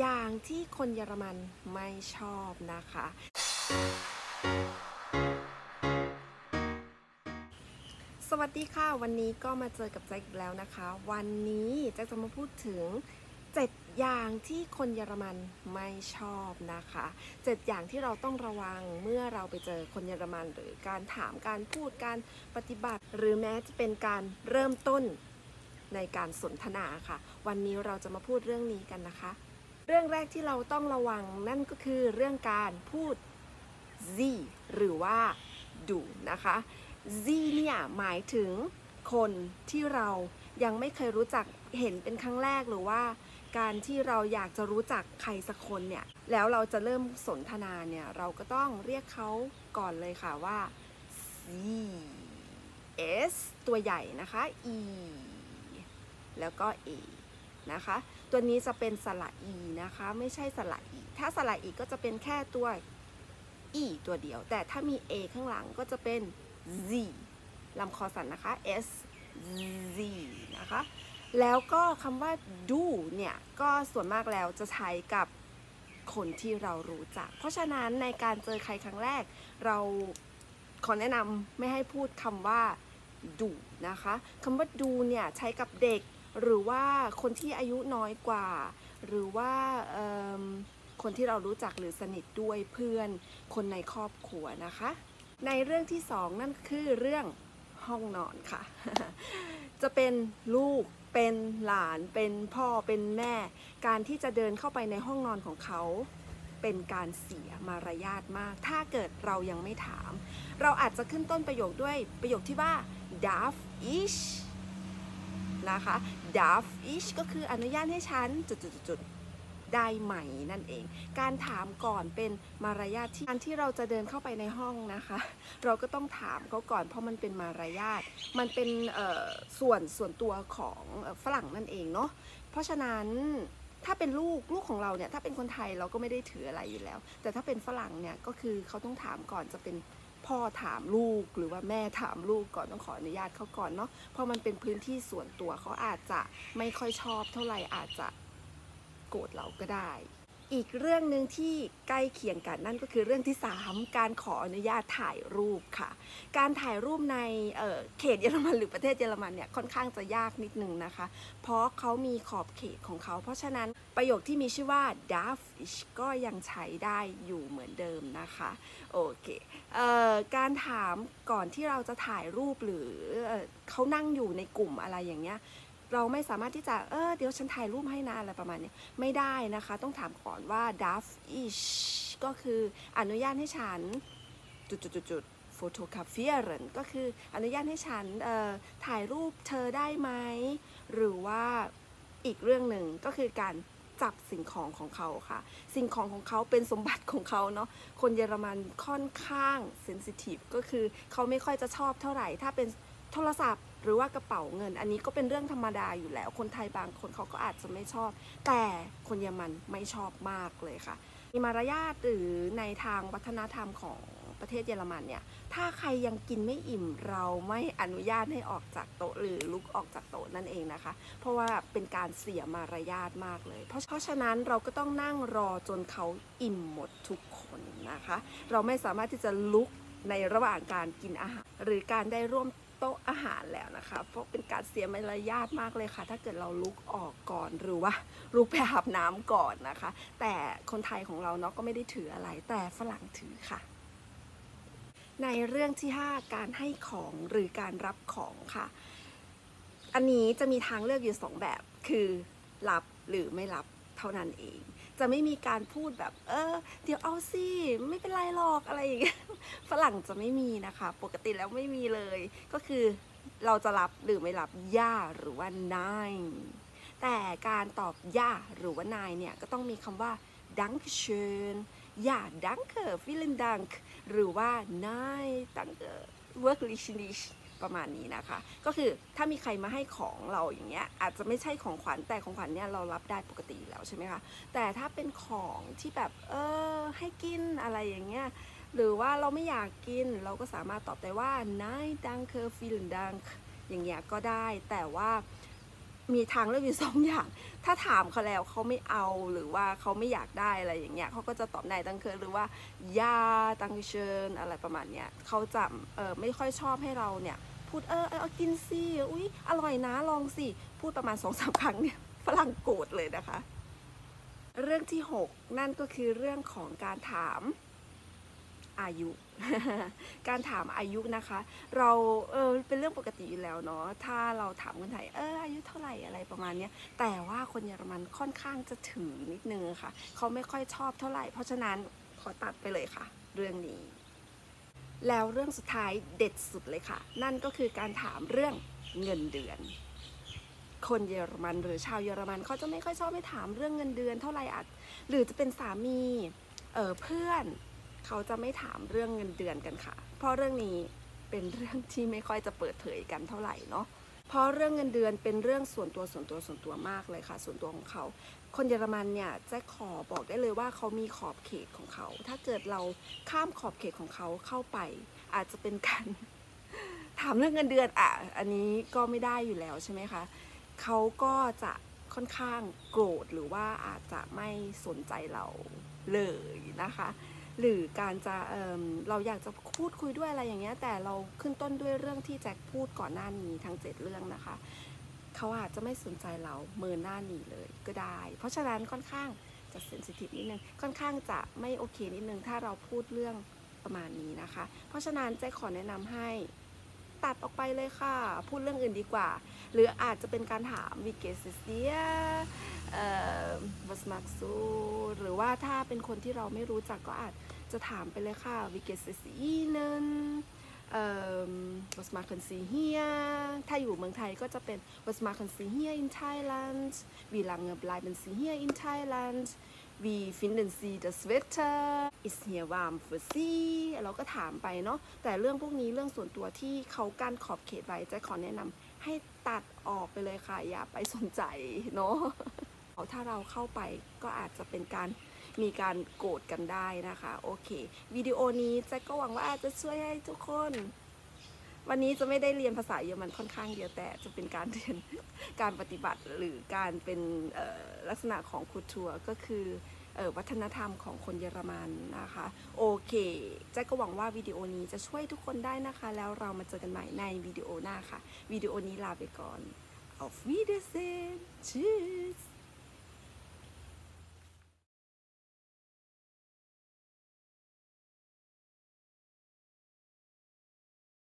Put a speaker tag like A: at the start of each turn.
A: อย่างที่คนเยอรมันไม่ชอบนะคะ สวัสดีค่ะ วันนี้ก็มาเจอกับแจ็คอีกแล้วนะคะ วันนี้แจ็คจะมาพูดถึง 7 อย่างที่คนเยอรมันไม่ชอบนะคะ 7 อย่างที่เราต้องระวังเมื่อเราไปเจอคนเยอรมัน หรือการถามการพูดการปฏิบัติ หรือแม้จะเป็นการเริ่มต้นในการสนทนาค่ะ วันนี้เราจะมาพูดเรื่องนี้กันนะคะ เรื่องแรกที่เราต้องระวังนั่นก็คือเรื่องการพูด z หรือว่าดูนะคะ z เนี่ยหมายถึงคนที่เรายังไม่เคยรู้จักเห็นเป็นครั้งแรกหรือว่า การที่เราอยากจะรู้จักใครสักคนเนี่ยแล้วเราจะเริ่มสนทนาเนี่ยเราก็ต้องเรียกเขาก่อนเลยค่ะว่า z s ตัวใหญ่นะคะ e แล้วก็ a นะคะ ตัวนี้จะเป็นสระ e นะคะ ไม่ใช่สระ e ถ้าสระ e ก็จะเป็นแค่ตัว e ตัวเดียว แต่ถ้ามี a ข้างหลังก็จะเป็น z ลำคอสันนะคะ s z นะคะ แล้วก็คำว่า do เนี่ย ก็ส่วนมากแล้วจะใช้กับคนที่เรารู้จัก เพราะฉะนั้นในการเจอใครครั้งแรก เราขอแนะนำไม่ให้พูดคำว่าดูนะคะคำว่าดูเนี่ย ใช้กับเด็ก หรือว่าคนที่อายุน้อยกว่า หรือว่าคนที่เรารู้จักหรือสนิทด้วยเพื่อนคนในครอบครัวนะคะ ในเรื่องที่สองนั่นคือเรื่องห้องนอนค่ะ จะเป็นลูกเป็นหลานเป็นพ่อเป็นแม่ การที่จะเดินเข้าไปในห้องนอนของเขาเป็นการเสียมารยาทมาก ถ้าเกิดเรายังไม่ถาม เราอาจจะขึ้นต้นประโยคด้วยประโยคที่ว่า darf ich นะคะ darf ich ก็คืออนุญาตให้ฉันจุดๆได้ไหมนั่นเอง การถามก่อนเป็นมารยาทที่การที่เราจะเดินเข้าไปในห้องนะคะ เราก็ต้องถามเขาก่อนเพราะมันเป็นมารยาท มันเป็นส่วนส่วนตัวของฝรั่งนั่นเองเนาะ เพราะฉะนั้นถ้าเป็นลูกลูกของเราเนี่ยถ้าเป็นคนไทยเราก็ไม่ได้ถืออะไรอยู่แล้ว แต่ถ้าเป็นฝรั่งเนี่ยก็คือเขาต้องถามก่อนจะเป็น พ่อถามลูกหรือว่าแม่ถามลูกก่อนต้องขออนุญาตเขาก่อนเนาะเพราะมันเป็นพื้นที่ส่วนตัวเขาอาจจะไม่ค่อยชอบเท่าไหร่อาจจะโกรธเราก็ได้ อีกเรื่องหนึ่งที่ใกล้เคียงกันนั่นก็คือเรื่องที่ 3 การขออนุญาตถ่ายรูปค่ะ การถ่ายรูปในเเขตเยอรมันหรือประเทศเยอรมันเนี่ยค่อนข้างจะยากนิดนึงนะคะ เพราะเขามีขอบเขตของเขา เพราะฉะนั้นประโยคที่มีชื่อว่า darf ich ก็ยังใช้ได้อยู่เหมือนเดิมนะคะโอเคเอ่อการถามก่อนที่เราจะถ่ายรูปหรือเขานั่งอยู่ในกลุ่มอะไรอย่างเงี้ย เราไม่สามารถที่จะ เออ เดี๋ยวฉันถ่ายรูปให้นะอะไรประมาณนี้ ไม่ได้นะคะ ต้องถามก่อนว่า darf ich ก็คืออนุญาตให้ฉัน จุดจุดจุดจุด fotografieren ก็คืออนุญาตให้ฉันถ่ายรูปเธอได้ไหม หรือว่าอีกเรื่องหนึ่งก็คือการจับสิ่งของของเขาค่ะ สิ่งของของเขาเป็นสมบัติของเขาเนาะคนเยอรมันค่อนข้างเซนซิทีฟก็คือเขาไม่ค่อยจะชอบเท่าไหร่ ถ้าเป็นโทรศัพท์ หรือว่ากระเป๋าเงิน อันนี้ก็เป็นเรื่องธรรมดาอยู่แล้ว คนไทยบางคนเขาก็อาจจะไม่ชอบ แต่คนเยอรมันไม่ชอบมากเลยค่ะมีมารยาทหรือในทางวัฒนธรรมของประเทศเยอรมันเนี่ย ถ้าใครยังกินไม่อิ่มเราไม่อนุญาตให้ออกจากโต๊ะหรือลุกออกจากโต๊ะนั่นเองนะคะ เพราะว่าเป็นการเสียมารยาทมากเลย เพราะเพราะฉะนั้นเราก็ต้องนั่งรอจนเขาอิ่มหมดทุกคนนะคะ เราไม่สามารถที่จะลุกในระหว่างการกินอาหาร หรือการได้ร่วม โต๊ะอาหารแล้วนะคะเพราะเป็นการเสียมารยาทมากเลยค่ะ ถ้าเกิดเราลุกออกก่อนหรือว่าลุกไปอาบน้ำก่อนนะคะ แต่คนไทยของเราเนาะก็ไม่ได้ถืออะไรแต่ฝรั่งถือค่ะ ในเรื่องที่ 5 การให้ของหรือการรับของค่ะ อันนี้จะมีทางเลือกอยู่ 2 แบบคือรับหรือไม่รับเท่านั้นเอง จะไม่มีการพูดแบบ เออ เดี๋ยวเอาสิไม่เป็นไรหรอกอะไรอย่างเงี้ยฝรั่งจะไม่มีนะคะ ปกติแล้วไม่มีเลย ก็คือเราจะรับหรือไม่รับย่าหรือว่านายแต่การตอบย่าหรือว่านายเนี่ยก็ต้องมีคำว่า Dankeschön ย่า Danke vielen Dank หรือว่านาย Danke wirklich nicht ประมาณนี้นะคะ ก็คือถ้ามีใครมาให้ของเราอย่างเงี้ยอาจจะไม่ใช่ของขวัญแต่ของขวัญเนี่ยเรารับได้ปกติแล้วใช่ไหมคะแต่ถ้าเป็นของที่แบบเออให้กินอะไรอย่างเงี้ยหรือว่าเราไม่อยากกินเราก็สามารถตอบได้ว่า nein danke vielen dank อย่างเงี้ยก็ได้แต่ว่า มีทางเลือกอยู่สองอย่าง ถ้าถามเขาแล้วเขาไม่เอาหรือว่าเขาไม่อยากได้อะไรอย่างเงี้ยเขาก็จะตอบในตังเคินหรือว่ายาตังเชิญอะไรประมาณเนี้ยเขาจะเออไม่ค่อยชอบให้เราเนี่ยพูดเออเออกินสิอุ๊ยอร่อยนะลองสิพูดประมาณสองสามครั้งเนี่ยฝรั่งโกรธเลยนะคะ เรื่องที่ 6 นั่นก็คือเรื่องของการถาม อายุ การถามอายุนะคะ เราเออเป็นเรื่องปกติอยู่แล้วเนาะถ้าเราถามคนไทยเอออายุเท่าไหร่อะไรประมาณเนี้ยแต่ว่าคนเยอรมันค่อนข้างจะถือนิดนึงค่ะ เขาไม่ค่อยชอบเท่าไหร่ เพราะฉะนั้นขอตัดไปเลยค่ะ เรื่องนี้ แล้วเรื่องสุดท้ายเด็ดสุดเลยค่ะ นั่นก็คือการถามเรื่องเงินเดือนคนเยอรมันหรือชาวเยอรมันเขาจะไม่ค่อยชอบให้ถามเรื่องเงินเดือนเท่าไหร่อาจหรือจะเป็นสามีเออเพื่อน เขาจะไม่ถามเรื่องเงินเดือนกันค่ะ เพราะเรื่องนี้เป็นเรื่องที่ไม่ค่อยจะเปิดเผยกันเท่าไหร่เนาะเพราะเรื่องเงินเดือนเป็นเรื่องส่วนตัวส่วนตัวส่วนตัวมากเลยค่ะ ส่วนตัวของเขา คนเยอรมันเนี่ยจะขอบอกได้เลยว่าเขามีขอบเขตของเขา ถ้าเกิดเราข้ามขอบเขตของเขาเข้าไป อาจจะเป็นการถามเรื่องเงินเดือนอะ อันนี้ก็ไม่ได้อยู่แล้วใช่ไหมคะเขาก็จะค่อนข้างโกรธหรือว่าอาจจะไม่สนใจเราเลยนะคะ หรือการจะเเราอยากจะพูดคุยด้วยอะไรอย่างเงี้ย แต่เราขึ้นต้นด้วยเรื่องที่แจ็คพูดก่อนหน้านี้ทั้งเจ็ดเรื่องนะคะ เขาอาจจะไม่สนใจเราเมินหน้าหนีเลยก็ได้ เพราะฉะนั้นค่อนข้างจะเซนซิทีฟนิดนึง ค่อนข้างจะไม่โอเคนิดนึงถ้าเราพูดเรื่องประมาณนี้นะคะ เพราะฉะนั้นแจ็คขอแนะนำให้ ตัดออกไปเลยค่ะ พูดเรื่องอื่นดีกว่า หรืออาจจะเป็นการถามวิกเกสเซียเอ่อวัสมักซูหรือว่าถ้าเป็นคนที่เราไม่รู้จักก็อาจจะถามไปเลยค่ะ wie geht es Ihnen เอ่อ was machen Sie hier ถ้าอยู่เมืองไทยก็จะเป็น was machen Sie hier in Thailand wie lange bleiben Sie hier in Thailand wie finden Sie das Wetter ist hier warm für Sie เราก็ถามไปเนาะ แต่เรื่องพวกนี้เรื่องส่วนตัวที่เขากั้นขอบเขตไว้จะขอแนะนำให้ตัดออกไปเลยค่ะ อย่าไปสนใจเนาะ ถ้าเราเข้าไปก็อาจจะเป็นการมีการโกรธกันได้นะคะ โอเค วิดีโอนี้แจ็คก็หวังว่าอาจจะช่วยให้ทุกคน วันนี้จะไม่ได้เรียนภาษาเยอรมันค่อนข้างเยอะแต่จะเป็นการเรียนการปฏิบัติหรือการเป็นลักษณะของคูทัวก็คือเอ่อวัฒนธรรมของคนเยอรมันนะคะโอเคแจ็คก็หวังว่าวิดีโอนี้จะช่วยทุกคนได้นะคะ แล้วเรามาเจอกันใหม่ในวิดีโอหน้าค่ะวิดีโอนี้ลาไปก่อน Auf Wiedersehen Tschüss